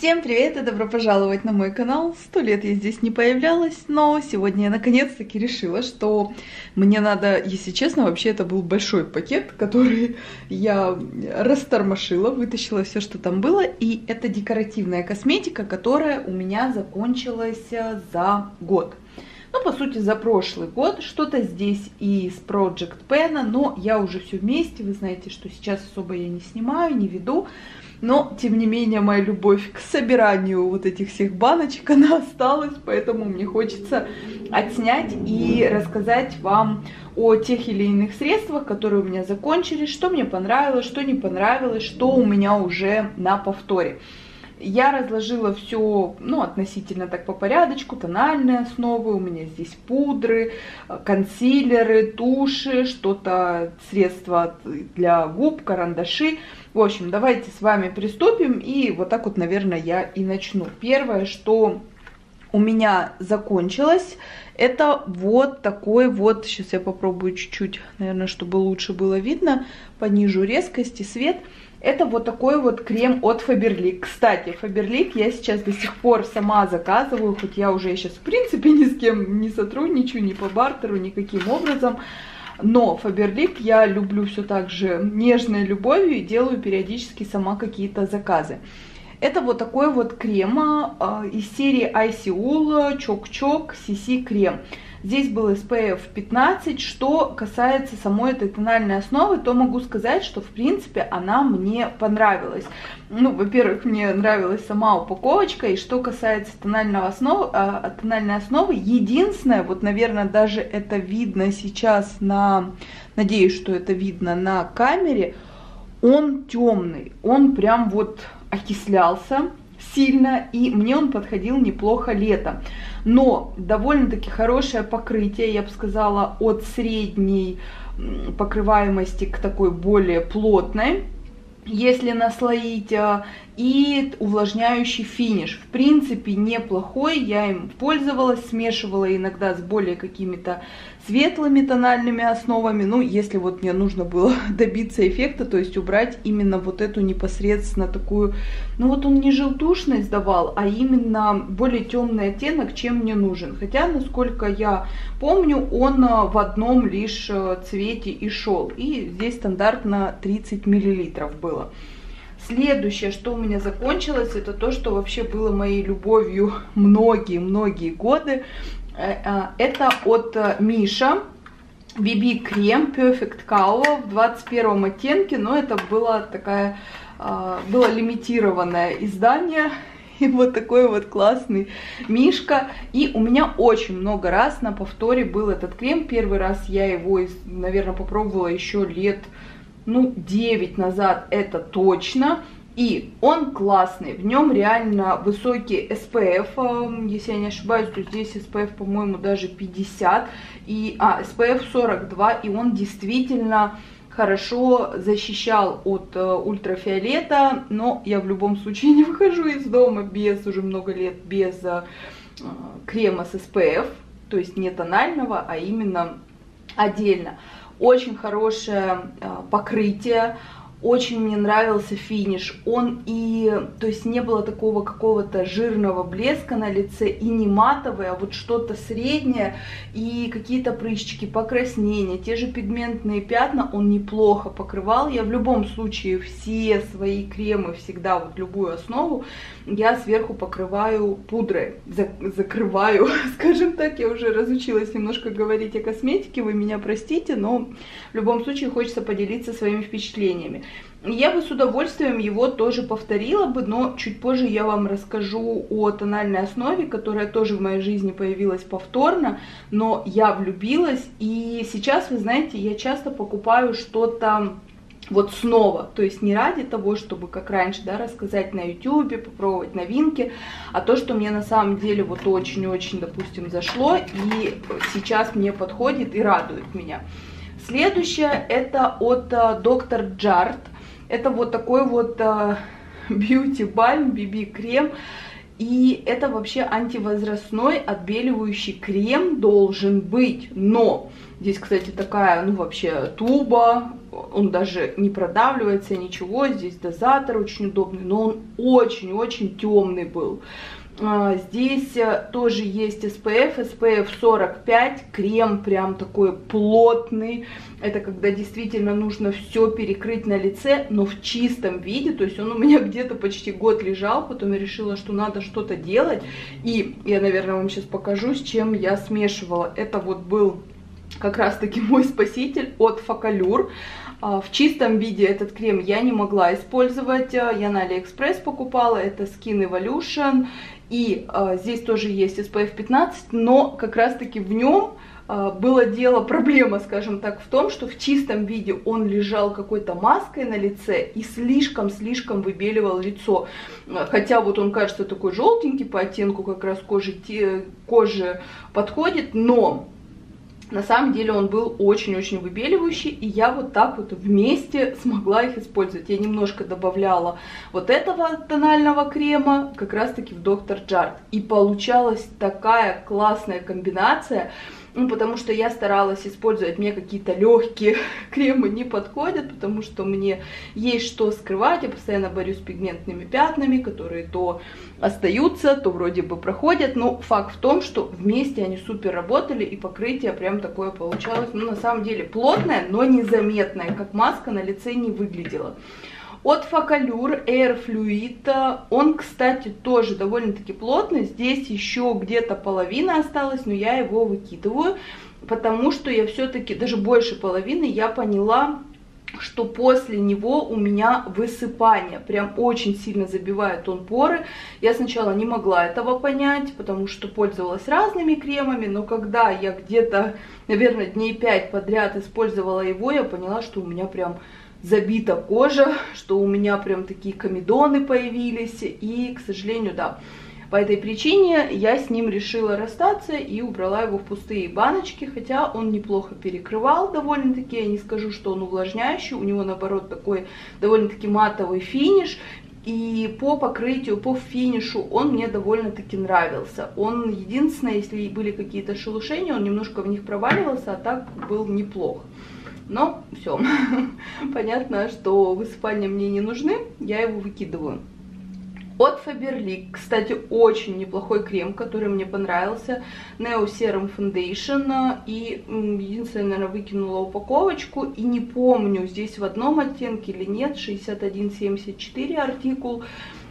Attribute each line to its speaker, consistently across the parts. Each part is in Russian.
Speaker 1: Всем привет и добро пожаловать на мой канал. Сто лет я здесь не появлялась, но сегодня я наконец-таки решила, что мне надо, если честно, вообще это был большой пакет, который я растормошила, вытащила все, что там было, и это декоративная косметика, которая у меня закончилась за год. Ну, по сути, за прошлый год. Что-то здесь из Project Pen, но я уже все вместе. Вы знаете, что сейчас особо я не снимаю, не веду. Но, тем не менее, моя любовь к собиранию вот этих всех баночек, она осталась, поэтому мне хочется отснять и рассказать вам о тех или иных средствах, которые у меня закончились, что мне понравилось, что не понравилось, что у меня уже на повторе. Я разложила все, ну, относительно так по порядочку, тональные основы, у меня здесь пудры, консилеры, туши, что-то, средства для губ, карандаши. В общем, давайте с вами приступим, и вот так вот, наверное, я и начну. Первое, что у меня закончилось, это вот такой вот, сейчас я попробую чуть-чуть, наверное, чтобы лучше было видно, понижу резкость и свет. Это вот такой вот крем от Faberlic. Кстати, Faberlic я сейчас до сих пор сама заказываю, хоть я уже сейчас в принципе ни с кем не сотрудничаю, ни по бартеру, никаким образом. Но Faberlic я люблю все так же нежной любовью и делаю периодически сама какие-то заказы. Это вот такой вот крем э, из серии Wool Чок-Чок CC крем. Здесь был SPF 15. Что касается самой этой тональной основы, то могу сказать, что в принципе она мне понравилась. Ну, во-первых, мне нравилась сама упаковочка, и что касается тонального основы, э, тональной основы, единственное, вот, наверное, даже это видно сейчас на, надеюсь, что это видно на камере, он темный, он прям вот окислялся, сильно, и мне он подходил неплохо летом. Но довольно-таки хорошее покрытие, я бы сказала, от средней покрываемости к такой более плотной если наслоить, а, и увлажняющий финиш. В принципе, неплохой, я им пользовалась, смешивала иногда с более какими-то светлыми тональными основами. Ну, если вот мне нужно было добиться эффекта, то есть убрать именно вот эту непосредственно такую, ну вот он не желтушность давал, а именно более темный оттенок, чем мне нужен. Хотя, насколько я помню, он а, в одном лишь а, цвете и шел. И здесь стандартно 30 миллилитров было. Следующее, что у меня закончилось, это то, что вообще было моей любовью многие-многие годы. Э, э, это от э, Миша. BB крем Perfect Cow в 21 оттенке, но это было такая, было лимитированное издание, и вот такой вот классный мишка. И у меня очень много раз на повторе был этот крем. Первый раз я его, наверное, попробовала еще лет ну, 9 назад это точно. И он классный, в нем реально высокий SPF, эм, если я не ошибаюсь, то здесь SPF, по-моему, даже 50, и, а, SPF 42, и он действительно хорошо защищал от э, ультрафиолета, но я в любом случае не выхожу из дома без, уже много лет, без э, крема с SPF, то есть не тонального, а именно отдельно. Очень хорошее э, покрытие, очень мне нравился финиш. Он и, то есть не было такого какого-то жирного блеска на лице и не матовый, а вот что-то среднее и какие-то прыщики, покраснения, те же пигментные пятна он неплохо покрывал. Я в любом случае все свои кремы, всегда вот любую основу, я сверху покрываю пудрой, закрываю, скажем так, я уже разучилась немножко говорить о косметике, вы меня простите, но в любом случае хочется поделиться своими впечатлениями. Я бы с удовольствием его тоже повторила бы, но чуть позже я вам расскажу о тональной основе, которая тоже в моей жизни появилась повторно, но я влюбилась, и сейчас, вы знаете, я часто покупаю что-то вот снова, то есть не ради того, чтобы, как раньше, да, рассказать на ютюбе, попробовать новинки, а то, что мне на самом деле вот очень-очень, допустим, зашло, и сейчас мне подходит и радует меня. Следующее это от доктор uh, Джарт. Это вот такой вот бьюти бальм, биби крем. И это вообще антивозрастной отбеливающий крем должен быть. Но здесь, кстати, такая, ну вообще туба он даже не продавливается, ничего, здесь дозатор очень удобный, но он очень-очень темный был. А, здесь э, тоже есть SPF, SPF 45, крем прям такой плотный. Это когда действительно нужно все перекрыть на лице, но в чистом виде. То есть он у меня где-то почти год лежал, потом я решила, что надо что-то делать. И я, наверное, вам сейчас покажу, с чем я смешивала. Это вот был как раз таки мой спаситель от Focallure. В чистом виде этот крем я не могла использовать, я на Алиэкспресс покупала, это Skin Evolution, и э, здесь тоже есть SPF 15, но как раз таки в нем э, было дело, проблема, скажем так, в том, что в чистом виде он лежал какой-то маской на лице и слишком-слишком выбеливал лицо. Хотя вот он кажется такой желтенький по оттенку как раз кожи, те, кожи подходит, но на самом деле он был очень-очень выбеливающий, и я вот так вот вместе смогла их использовать. Я немножко добавляла вот этого тонального крема как раз-таки в Доктор Джарт. И получалась такая классная комбинация, ну, потому что я старалась использовать, мне какие-то легкие кремы не подходят, потому что мне есть что скрывать, я постоянно борюсь с пигментными пятнами, которые то остаются, то вроде бы проходят, но факт в том, что вместе они супер работали, и покрытие прям такое получалось, ну, на самом деле плотное, но незаметное, как маска на лице не выглядела. От Фокалюр Air Fluid, он, кстати, тоже довольно-таки плотный, здесь еще где-то половина осталась, но я его выкидываю, потому что я все-таки, даже больше половины, я поняла, что после него у меня высыпание, прям очень сильно забивает он поры. Я сначала не могла этого понять, потому что пользовалась разными кремами, но когда я где-то, наверное, дней 5 подряд использовала его, я поняла, что у меня прям забита кожа, что у меня прям такие комедоны появились, и, к сожалению, да, по этой причине я с ним решила расстаться и убрала его в пустые баночки, хотя он неплохо перекрывал довольно-таки, я не скажу, что он увлажняющий, у него наоборот такой довольно-таки матовый финиш, и по покрытию, по финишу он мне довольно-таки нравился. Он единственное, если были какие-то шелушения, он немножко в них проваливался, а так был неплох. Но все, понятно, что высыпания мне не нужны, я его выкидываю. От Faberlic, кстати, очень неплохой крем, который мне понравился. Neo Serum Foundation. И единственное, наверное, выкинула упаковочку. И не помню, здесь в одном оттенке или нет. 6174 артикул.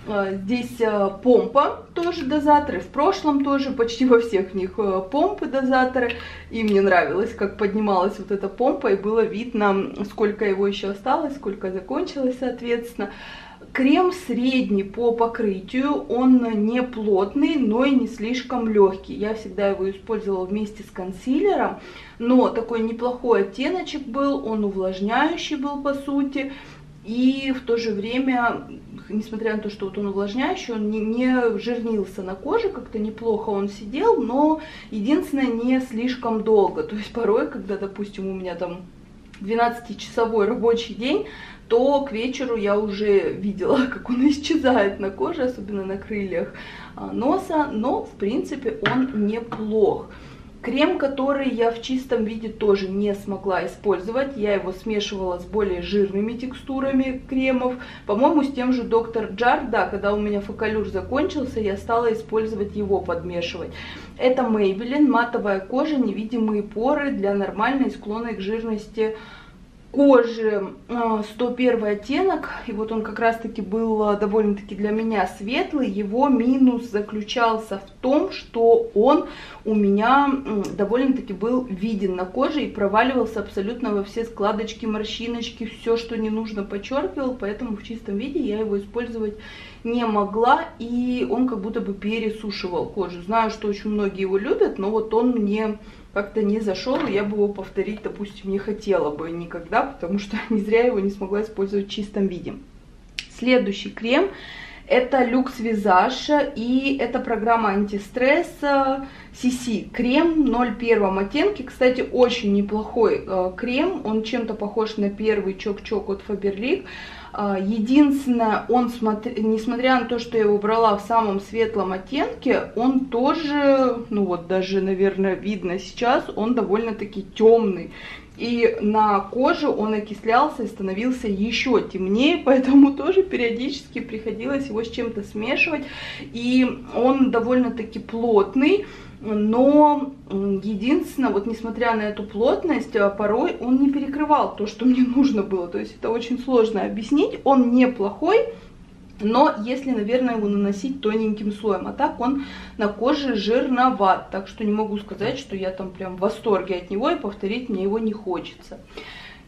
Speaker 1: А, здесь а, помпа, тоже дозаторы. В прошлом тоже почти во всех них а, помпы дозаторы. И мне нравилось, как поднималась вот эта помпа. И было видно, сколько его еще осталось, сколько закончилось, соответственно. Крем средний по покрытию, он не плотный, но и не слишком легкий. Я всегда его использовала вместе с консилером, но такой неплохой оттеночек был, он увлажняющий был по сути. И в то же время несмотря на то, что вот он увлажняющий, он не, не жирнился на коже, как-то неплохо он сидел, но единственное, не слишком долго. То есть порой, когда, допустим, у меня там 12-часовой рабочий день, то к вечеру я уже видела, как он исчезает на коже, особенно на крыльях а, носа, но в принципе он неплох. Крем, который я в чистом виде тоже не смогла использовать. Я его смешивала с более жирными текстурами кремов. По-моему, с тем же Доктор Джар, да, когда у меня фокалюр закончился, я стала использовать его, подмешивать. Это Maybelline, матовая кожа, невидимые поры для нормальной склонной к жирности кожи 101 а, оттенок, и вот он как раз-таки был а, довольно-таки для меня светлый. Его минус заключался в том, что он у меня довольно-таки был виден на коже и проваливался абсолютно во все складочки, морщиночки, все, что не нужно, подчеркивал, поэтому в чистом виде я его использовать не могла, и он как будто бы пересушивал кожу. Знаю, что очень многие его любят, но вот он мне как-то не зашел, я бы его повторить, допустим, не хотела бы никогда, потому что не зря его не смогла использовать в чистом виде. Следующий крем это Люкс Визаж, и это программа антистресс CC. Крем 01 оттенке, кстати, очень неплохой э, крем, он чем-то похож на первый Чок-Чок от Faberlic. А, единственное, он, несмотря на то, что я его брала в самом светлом оттенке, он тоже, ну вот даже, наверное, видно сейчас, он довольно-таки темный. и на коже он окислялся и становился еще темнее, поэтому тоже периодически приходилось его с чем-то смешивать, и он довольно-таки плотный, но единственное, вот несмотря на эту плотность, а, порой он не перекрывал то, что мне нужно было, то есть это очень сложно объяснить, он неплохой, но если, наверное, его наносить тоненьким слоем, а так он на коже жирноват, так что не могу сказать, что я там прям в восторге от него, и повторить мне его не хочется.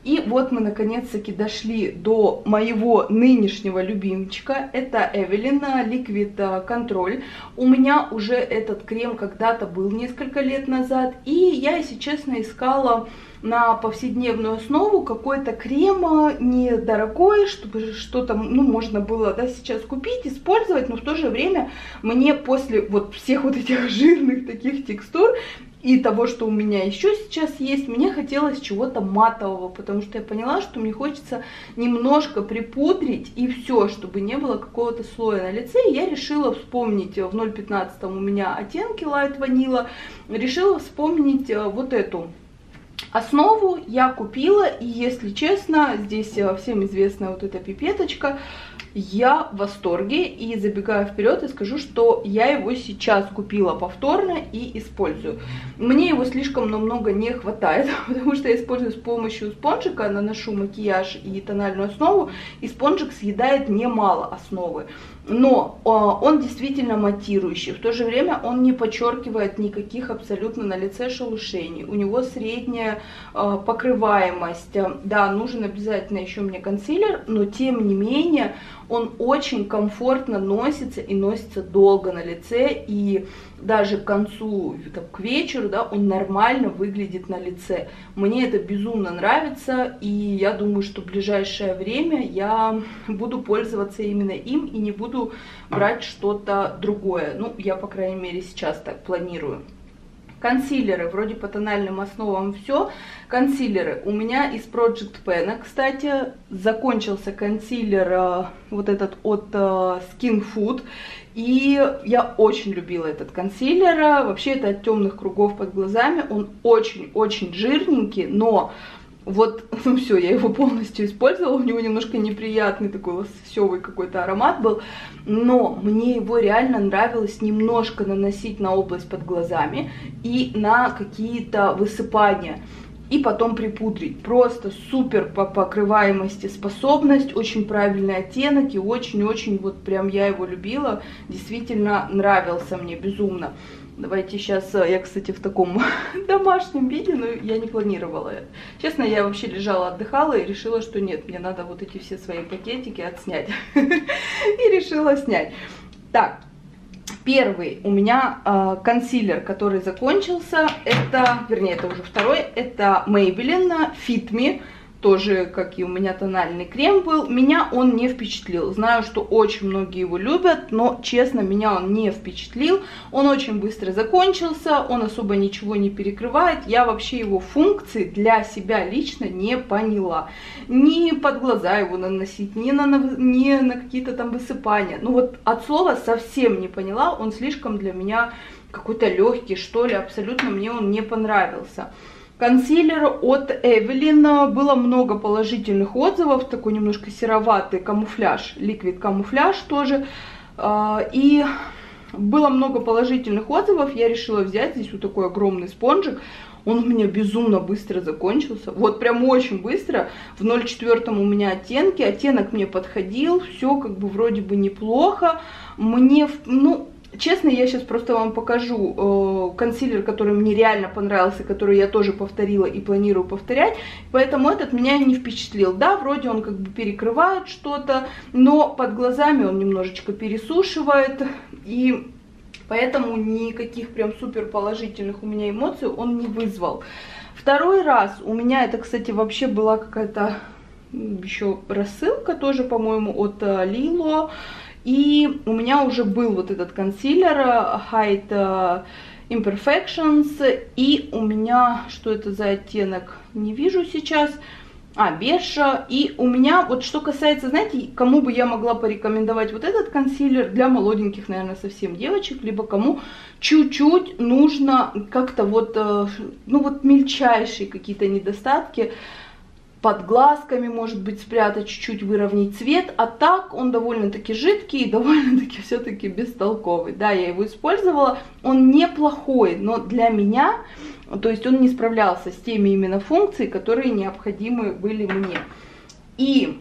Speaker 1: И вот мы наконец-таки дошли до моего нынешнего любимчика. Это Эвелина Liquid Control. У меня уже этот крем когда-то был несколько лет назад. И я, если честно, искала на повседневную основу какой-то крем недорогой, чтобы что-то, ну, можно было, да, сейчас купить, использовать, но в то же время мне после вот всех вот этих жирных таких текстур и того, что у меня еще сейчас есть, мне хотелось чего-то матового, потому что я поняла, что мне хочется немножко припудрить и все, чтобы не было какого-то слоя на лице. И я решила вспомнить в 0.15 у меня оттенки Light Vanilla, решила вспомнить э, вот эту Основу я купила, и если честно, здесь э, всем известная вот эта пипеточка, я в восторге и забегаю вперед и скажу, что я его сейчас купила повторно и использую. Мне его слишком много не хватает, потому что я использую с помощью спонжика, наношу макияж и тональную основу, и спонжик съедает немало основы но э, он действительно матирующий, в то же время он не подчеркивает никаких абсолютно на лице шелушений, у него средняя э, покрываемость, да, нужен обязательно еще мне консилер, но тем не менее он очень комфортно носится и носится долго на лице, и даже к концу, там, к вечеру, да, он нормально выглядит на лице. Мне это безумно нравится, и я думаю, что в ближайшее время я буду пользоваться именно им и не буду брать что-то другое. Ну, я, по крайней мере, сейчас так планирую. Консилеры, вроде по тональным основам все. Консилеры у меня из Project Pen, кстати, закончился консилер э, вот этот от э, Skin Food. И я очень любила этот консилер. Вообще это от темных кругов под глазами. Он очень-очень жирненький, но вот, ну все, я его полностью использовала, у него немножко неприятный такой лососевый какой-то аромат был, но мне его реально нравилось немножко наносить на область под глазами и на какие-то высыпания и потом припудрить. Просто супер по покрываемости способность, очень правильный оттенок и очень-очень вот прям я его любила, действительно нравился мне безумно. Давайте сейчас, э, я, кстати, в таком домашнем виде, но я не планировала. Честно, я вообще лежала, отдыхала и решила, что нет, мне надо вот эти все свои пакетики отснять. И решила снять. Так, Первый у меня э, консилер, который закончился, это, вернее, это уже второй, это Maybelline Fit Me тоже, как и у меня тональный крем был, меня он не впечатлил. Знаю, что очень многие его любят, но, честно, меня он не впечатлил. Он очень быстро закончился, он особо ничего не перекрывает. Я вообще его функции для себя лично не поняла. Ни под глаза его наносить, ни на, ни на какие-то там высыпания. Ну вот от слова совсем не поняла, он слишком для меня какой-то легкий, что ли, абсолютно мне он не понравился. Консилер от Эвелин. Было много положительных отзывов. Такой немножко сероватый камуфляж. Ликвид камуфляж тоже. А, и было много положительных отзывов. Я решила взять здесь вот такой огромный спонжик. Он у меня безумно быстро закончился. Вот прям очень быстро. В 0,4 у меня оттенки. Оттенок мне подходил. Все как бы вроде бы неплохо. Мне, ну, Честно, я сейчас просто вам покажу э, консилер, который мне реально понравился, который я тоже повторила и планирую повторять. Поэтому этот меня не впечатлил. Да, вроде он как бы перекрывает что-то, но под глазами он немножечко пересушивает. И поэтому никаких прям супер положительных у меня эмоций он не вызвал. Второй раз у меня это, кстати, вообще была какая-то еще рассылка тоже, по-моему, от Лило. И у меня уже был вот этот консилер э, Hide э, Imperfections. И у меня, что это за оттенок, не вижу сейчас.
Speaker 2: а, беж, и у меня, вот что касается, знаете, кому бы я могла порекомендовать вот этот консилер, для молоденьких, наверное, совсем девочек, либо кому чуть-чуть нужно как-то вот, э, ну вот мельчайшие какие-то недостатки, под глазками, может быть, спрятать, чуть-чуть выровнять цвет, а так он довольно-таки жидкий и довольно-таки все-таки бестолковый. Да, я его использовала, он неплохой, но для меня, то есть он не справлялся с теми именно функциями, которые необходимы были мне. И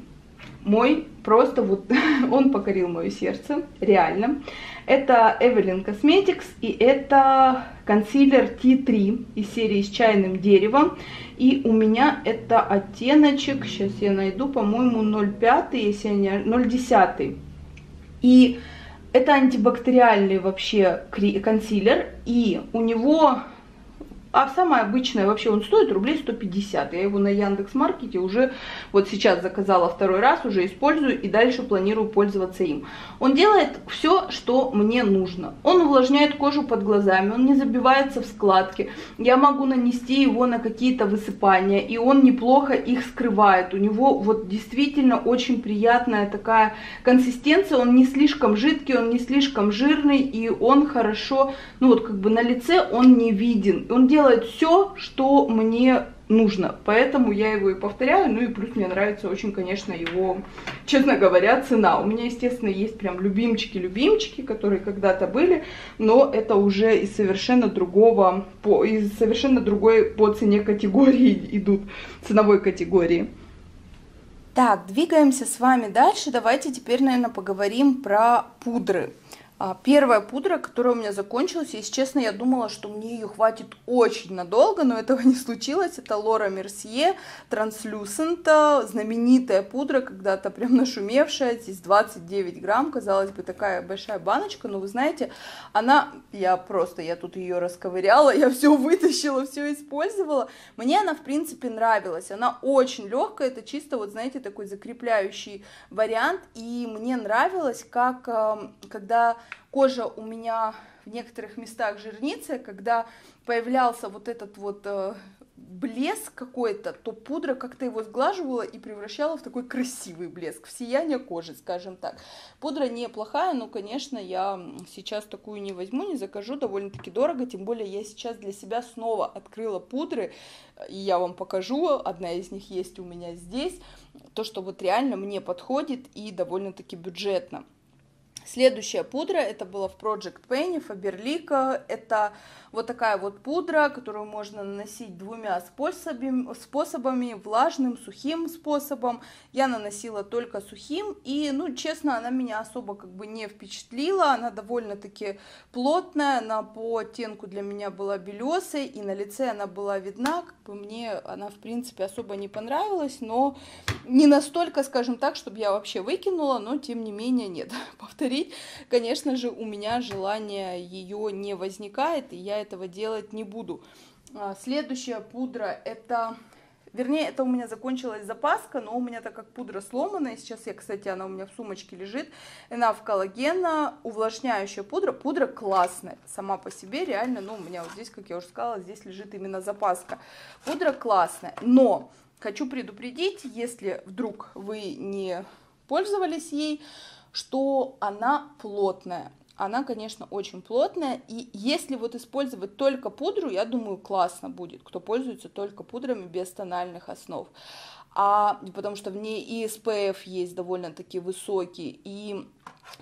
Speaker 2: мой просто вот, он покорил мое сердце, реально. Это Evelyn Cosmetics и это консилер T3 из серии с чайным деревом. И у меня это оттеночек, сейчас я найду, по-моему, 0,5, если я не... 0,10. И это антибактериальный вообще консилер, и у него а самое обычное вообще он стоит рублей 150. Я его на Яндекс Маркете уже вот сейчас заказала второй раз, уже использую и дальше планирую пользоваться им. Он делает все, что мне нужно. Он увлажняет кожу под глазами, он не забивается в складки. Я могу нанести его на какие-то высыпания, и он неплохо их скрывает. У него вот действительно очень приятная такая консистенция, он не слишком жидкий, он не слишком жирный, и он хорошо, ну вот как бы на лице он не виден. Он делает делает все, что мне нужно. Поэтому я его и повторяю. Ну и плюс мне нравится очень, конечно, его, честно говоря, цена. У меня, естественно, есть прям любимчики-любимчики, которые когда-то были, но это уже из совершенно другого, по, из совершенно другой по цене категории идут, ценовой категории. Так, двигаемся с вами дальше. Давайте теперь, наверное, поговорим про пудры. А, первая пудра, которая у меня закончилась, если честно, я думала, что мне ее хватит очень надолго, но этого не случилось. Это Лора Мерсье Translucent, знаменитая пудра, когда-то прям нашумевшая, здесь 29 грамм, казалось бы, такая большая баночка, но вы знаете, она, я просто, я тут ее расковыряла, я все вытащила, все использовала. Мне она, в принципе, нравилась, она очень легкая, это чисто, вот знаете, такой закрепляющий вариант, и мне нравилось, как, когда кожа у меня в некоторых местах жирнится, когда появлялся вот этот вот э, блеск какой-то, то пудра как-то его сглаживала и превращала в такой красивый блеск, в сияние кожи, скажем так. Пудра неплохая, но, конечно, я сейчас такую не возьму, не закажу, довольно-таки дорого, тем более я сейчас для себя снова открыла пудры, и я вам покажу, одна из них есть у меня здесь, то, что вот реально мне подходит и довольно-таки бюджетно. Следующая пудра, это было в Project Penny, Faberlic, это вот такая вот пудра, которую можно наносить двумя способами, способами, влажным, сухим способом. Я наносила только сухим, и, ну, честно, она меня особо как бы не впечатлила, она довольно-таки плотная, она по оттенку для меня была белесой, и на лице она была видна, как бы мне она, в принципе, особо не понравилась, но не настолько, скажем так, чтобы я вообще выкинула, но, тем не менее, нет, повторить, конечно же, у меня желание ее не возникает, и я этого делать не буду. А, следующая пудра это... Вернее, это у меня закончилась запаска, но у меня так как пудра сломанная, сейчас я, кстати, она у меня в сумочке лежит, она в коллагена, увлажняющая пудра, пудра классная, сама по себе реально, ну, у меня вот здесь, как я уже сказала, здесь лежит именно запаска. Пудра классная, но хочу предупредить, если вдруг вы не пользовались ей, что она плотная она, конечно, очень плотная, и если вот использовать только пудру, я думаю, классно будет, кто пользуется только пудрами без тональных основ. А, потому что в ней и SPF есть довольно-таки высокий, и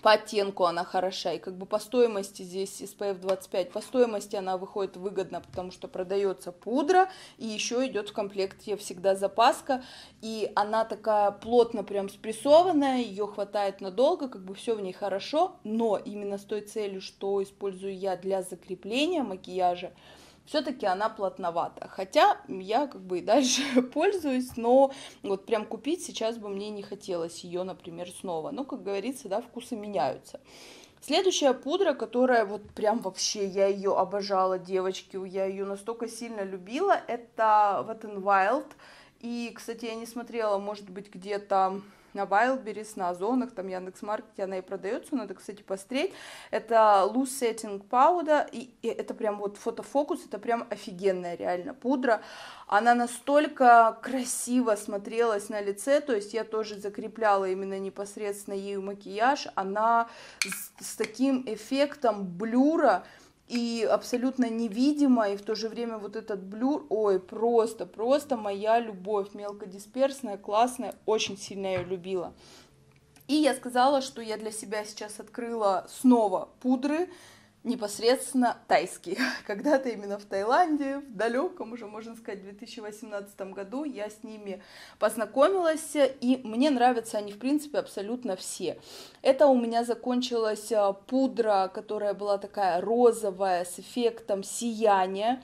Speaker 2: по оттенку она хороша, и как бы по стоимости здесь SPF 25, по стоимости она выходит выгодно, потому что продается пудра, и еще идет в комплекте всегда запаска, и она такая плотно прям спрессованная, ее хватает надолго, как бы все в ней хорошо, но именно с той целью, что использую я для закрепления макияжа, все-таки она плотновата. Хотя я как бы и дальше пользуюсь, но вот прям купить сейчас бы мне не хотелось ее, например, снова. Но, как говорится, да, вкусы меняются. Следующая пудра, которая вот прям вообще, я ее обожала, девочки, я ее настолько сильно любила, это Wet n Wild. И, кстати, я не смотрела, может быть, где-то на Wildberries, на Озонах, там Яндекс.Маркете она и продается, надо, кстати, посмотреть. Это Loose Setting Powder, и, и это прям вот фотофокус, это прям офигенная реально пудра. Она настолько красиво смотрелась на лице, то есть я тоже закрепляла именно непосредственно ею макияж, она с, с таким эффектом блюра, и абсолютно невидимо, и в то же время вот этот блюр, ой, просто, просто моя любовь, мелкодисперсная, классная, очень сильно ее любила. И я сказала, что я для себя сейчас открыла снова пудры, непосредственно тайские. Когда-то именно в Таиланде, в далеком уже, можно сказать, 2018 году я с ними познакомилась, и мне нравятся они, в принципе, абсолютно все. Это у меня закончилась а, пудра, которая была такая розовая, с эффектом сияния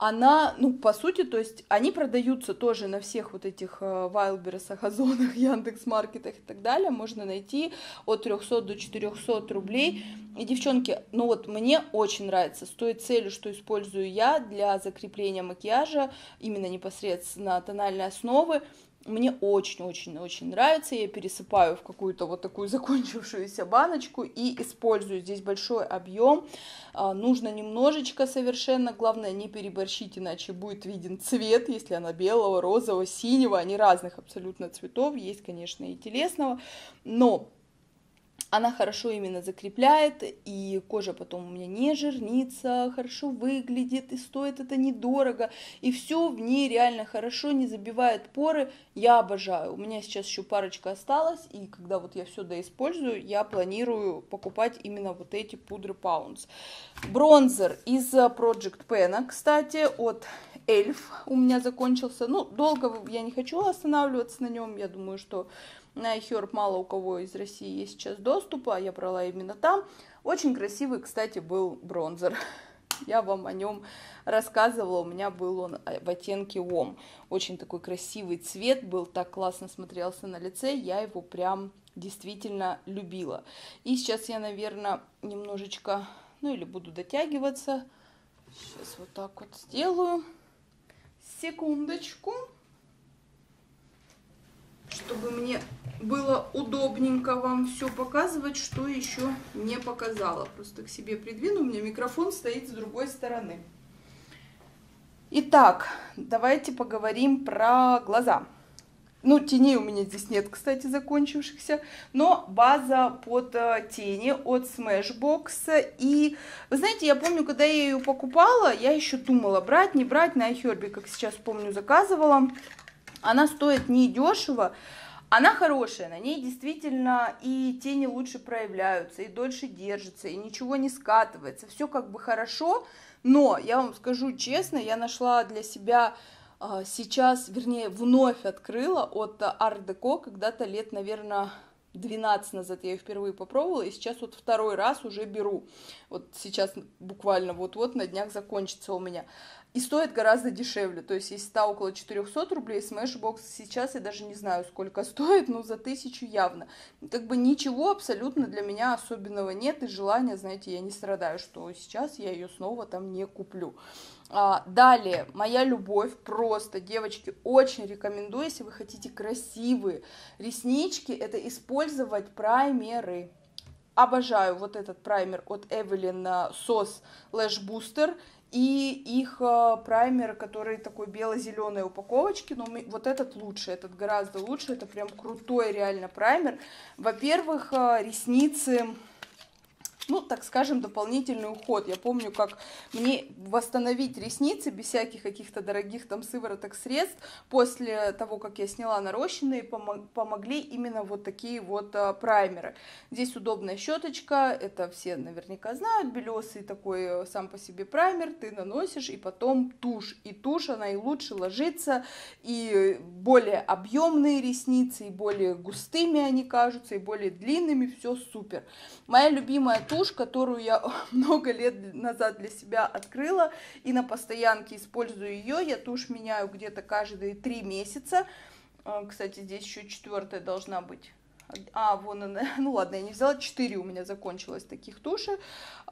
Speaker 2: она, ну, по сути, то есть они продаются тоже на всех вот этих Вайлберсах, Озонах, Яндекс.Маркетах и так далее. Можно найти от 300 до 400 рублей. И, девчонки, ну вот мне очень нравится с той целью, что использую я для закрепления макияжа, именно непосредственно тональной основы, мне очень-очень-очень нравится, я пересыпаю в какую-то вот такую закончившуюся баночку и использую. Здесь большой объем, а, нужно немножечко совершенно, главное не переборщить, иначе будет виден цвет, если она белого, розового, синего, они разных абсолютно цветов, есть, конечно, и телесного, но она хорошо именно закрепляет, и кожа потом у меня не жирнится, хорошо выглядит, и стоит это недорого, и все в ней реально хорошо, не забивает поры, я обожаю. У меня сейчас еще парочка осталась, и когда вот я все доиспользую, я планирую покупать именно вот эти пудры Pounds. Бронзер из Project Pen, кстати, от Эльф у меня закончился. Ну, долго я не хочу останавливаться на нем, я думаю, что на iHerb мало у кого из России есть сейчас доступа, я брала именно там. Очень красивый, кстати, был бронзер. Я вам о нем рассказывала, у меня был он в оттенке ОМ. Очень такой красивый цвет был, так классно смотрелся на лице, я его прям действительно любила. И сейчас я, наверное, немножечко, ну или буду дотягиваться. Сейчас вот так вот сделаю. Секундочку чтобы мне было удобненько вам все показывать, что еще не показала. Просто к себе придвину, у меня микрофон стоит с другой стороны. Итак, давайте поговорим про глаза. Ну, теней у меня здесь нет, кстати, закончившихся, но база под э, тени от Smashbox. И, вы знаете, я помню, когда я ее покупала, я еще думала, брать, не брать, на iHerb, как сейчас помню, заказывала. Она стоит недешево, она хорошая, на ней действительно и тени лучше проявляются, и дольше держится, и ничего не скатывается, все как бы хорошо, но я вам скажу честно, я нашла для себя а, сейчас, вернее, вновь открыла от Art Deco когда-то лет, наверное, 12 назад я ее впервые попробовала, и сейчас вот второй раз уже беру. Вот сейчас буквально вот-вот на днях закончится у меня. И стоит гораздо дешевле, то есть если та около 400 рублей, Smashbox сейчас я даже не знаю, сколько стоит, но за тысячу явно. Как бы ничего абсолютно для меня особенного нет, и желания, знаете, я не страдаю, что сейчас я ее снова там не куплю. А, далее, моя любовь, просто, девочки, очень рекомендую, если вы хотите красивые реснички, это использовать праймеры. Обожаю вот этот праймер от Evelyn SOS Lash Booster и их э, праймер, который такой бело-зеленой упаковочки, но мы, вот этот лучше, этот гораздо лучше, это прям крутой реально праймер. Во-первых, э, ресницы ну, так скажем, дополнительный уход. Я помню, как мне восстановить ресницы без всяких каких-то дорогих там сывороток средств после того, как я сняла нарощенные, помогли именно вот такие вот а, праймеры. Здесь удобная щеточка, это все наверняка знают, белесый такой э, сам по себе праймер, ты наносишь и потом тушь. И тушь, она и лучше ложится, и более объемные ресницы, и более густыми они кажутся, и более длинными, все супер. Моя любимая тушь тушь, которую я много лет назад для себя открыла и на постоянке использую ее. Я тушь меняю где-то каждые три месяца. А, кстати, здесь еще четвертая должна быть А, вон она. Ну ладно, я не взяла. Четыре у меня закончилось таких туши.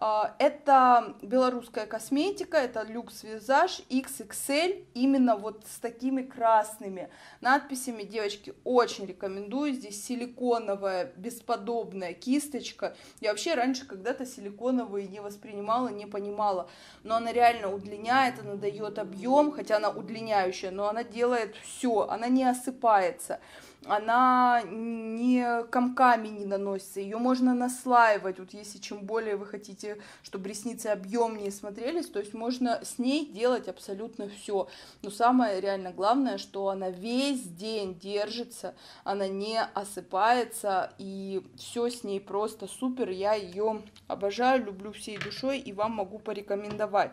Speaker 2: А, это белорусская косметика, это люкс визаж XXL, именно вот с такими красными надписями. Девочки, очень рекомендую. Здесь силиконовая, бесподобная кисточка. Я вообще раньше когда-то силиконовые не воспринимала, не понимала. Но она реально удлиняет, она дает объем, хотя она удлиняющая, но она делает все, она не осыпается она не комками не наносится, ее можно наслаивать, вот если чем более вы хотите, чтобы ресницы объемнее смотрелись, то есть можно с ней делать абсолютно все. Но самое реально главное, что она весь день держится, она не осыпается, и все с ней просто супер, я ее обожаю, люблю всей душой и вам могу порекомендовать.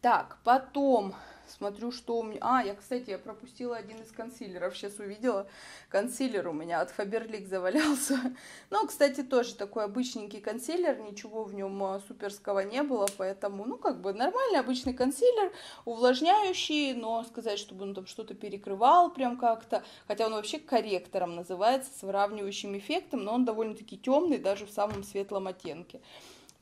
Speaker 2: Так, потом смотрю, что у меня... А, я, кстати, я пропустила один из консилеров, сейчас увидела. Консилер у меня от Faberlic завалялся. Ну, кстати, тоже такой обычненький консилер, ничего в нем а, суперского не было, поэтому, ну, как бы нормальный обычный консилер, увлажняющий, но сказать, чтобы он там что-то перекрывал прям как-то, хотя он вообще корректором называется, с выравнивающим эффектом, но он довольно-таки темный даже в самом светлом оттенке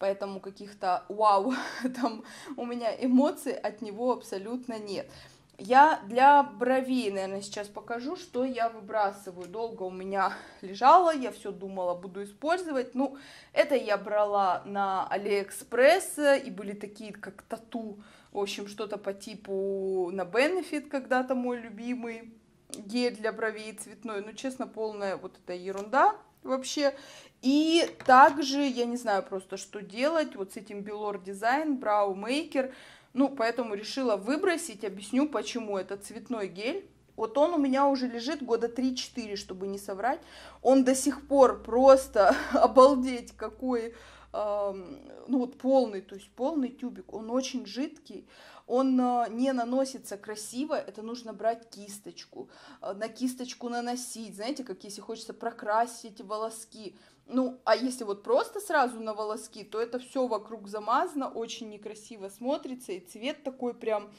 Speaker 2: поэтому каких-то вау, там у меня эмоций от него абсолютно нет. Я для бровей, наверное, сейчас покажу, что я выбрасываю. Долго у меня лежало, я все думала, буду использовать. Ну, это я брала на Алиэкспресс, и были такие, как тату, в общем, что-то по типу на Benefit, когда-то мой любимый гель для бровей цветной. Ну, честно, полная вот эта ерунда вообще. И также, я не знаю просто, что делать вот с этим Белор Дизайн, Brow Maker. Ну, поэтому решила выбросить, объясню, почему. Это цветной гель. Вот он у меня уже лежит года 3-4, чтобы не соврать. Он до сих пор просто обалдеть какой ну вот полный, то есть полный тюбик, он очень жидкий, он а, не наносится красиво, это нужно брать кисточку, а, на кисточку наносить, знаете, как если хочется прокрасить волоски, ну, а если вот просто сразу на волоски, то это все вокруг замазано, очень некрасиво смотрится, и цвет такой прям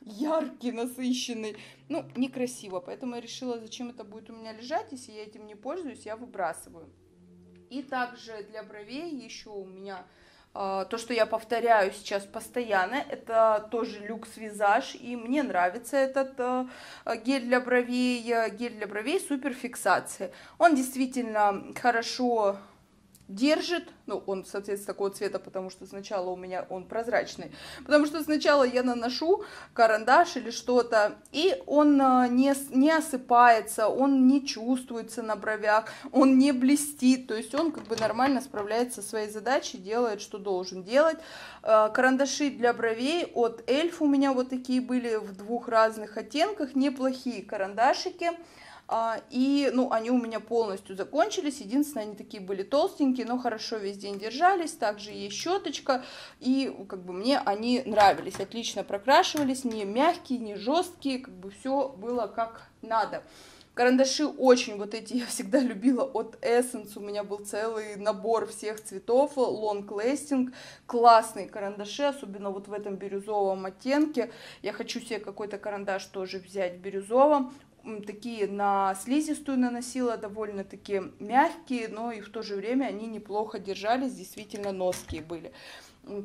Speaker 2: яркий, насыщенный, ну, некрасиво, поэтому я решила, зачем это будет у меня лежать, если я этим не пользуюсь, я выбрасываю. И также для бровей еще у меня то, что я повторяю сейчас постоянно, это тоже люкс визаж, и мне нравится этот uh, гель для бровей, гель для бровей супер фиксации. Он действительно хорошо держит, ну, он, соответственно, такого цвета, потому что сначала у меня он прозрачный, потому что сначала я наношу карандаш или что-то, и он а, не, не осыпается, он не чувствуется на бровях, он не блестит, то есть он как бы нормально справляется со своей задачей, делает, что должен делать. А, карандаши для бровей от Эльф у меня вот такие были в двух разных оттенках, неплохие карандашики. А, и, ну, они у меня полностью закончились. Единственное, они такие были толстенькие, но хорошо весь день держались. Также есть щеточка. И, как бы, мне они нравились. Отлично прокрашивались. Не мягкие, не жесткие. Как бы, все было как надо. Карандаши очень вот эти я всегда любила от Essence. У меня был целый набор всех цветов. Long Lasting. Классные карандаши, особенно вот в этом бирюзовом оттенке. Я хочу себе какой-то карандаш тоже взять в бирюзовом такие на слизистую наносила, довольно-таки мягкие, но и в то же время они неплохо держались, действительно ноские были.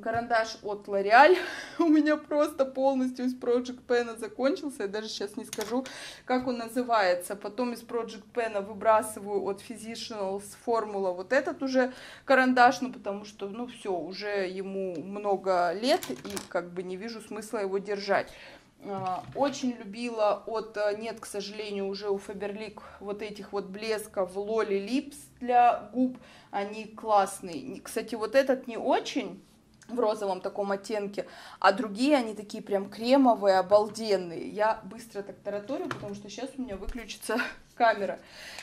Speaker 2: Карандаш от L'Oreal у меня просто полностью из Project Pen закончился, я даже сейчас не скажу, как он называется. Потом из Project Pen выбрасываю от Physicians формула вот этот уже карандаш, ну потому что, ну все, уже ему много лет и как бы не вижу смысла его держать. А, очень любила от, э, нет, к сожалению, уже у Faberlic вот этих вот блесков Lolly Lips для губ. Они классные. Кстати, вот этот не очень в розовом таком оттенке, а другие они такие прям кремовые, обалденные. Я быстро так тараторю, потому что сейчас у меня выключится камера.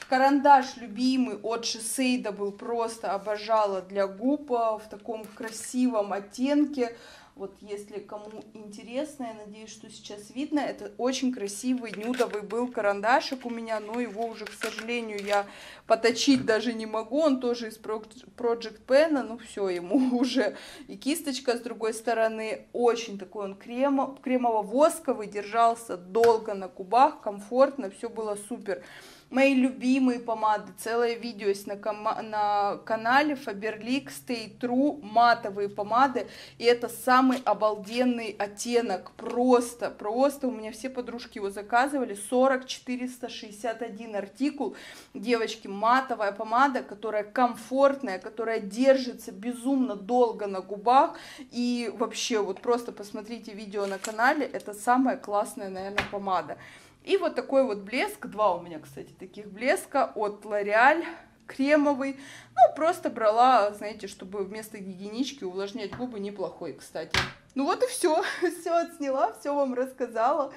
Speaker 2: Карандаш любимый от Шисейда был просто обожала для губ э, в таком красивом оттенке. Вот если кому интересно, я надеюсь, что сейчас видно, это очень красивый нюдовый был карандашик у меня, но его уже, к сожалению, я поточить даже не могу, он тоже из Project Pen, ну все, ему уже и кисточка с другой стороны, очень такой он кремо, кремово-восковый, держался долго на кубах, комфортно, все было супер. Мои любимые помады. Целое видео есть на, кома- на канале Faberlic Stay True матовые помады. И это самый обалденный оттенок. Просто, просто. У меня все подружки его заказывали. 40 461 артикул. Девочки, матовая помада, которая комфортная, которая держится безумно долго на губах. И вообще, вот просто посмотрите видео на канале. Это самая классная, наверное, помада. И вот такой вот блеск, два у меня, кстати, таких блеска от L'Oreal, кремовый. Ну, просто брала, знаете, чтобы вместо гигиенички увлажнять губы, неплохой, кстати. Ну вот и все, все отсняла, все вам рассказала.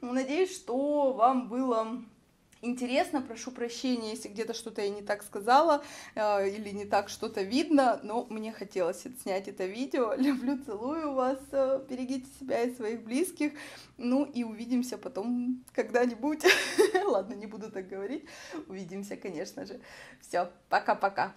Speaker 2: Надеюсь, что вам было интересно. Прошу прощения, если где-то что-то я не так сказала э, или не так что-то видно, но мне хотелось снять это видео. Люблю, целую вас, э, берегите себя и своих близких. Ну и увидимся потом когда-нибудь. Ладно, не буду так говорить. Увидимся, конечно же. Все, пока-пока.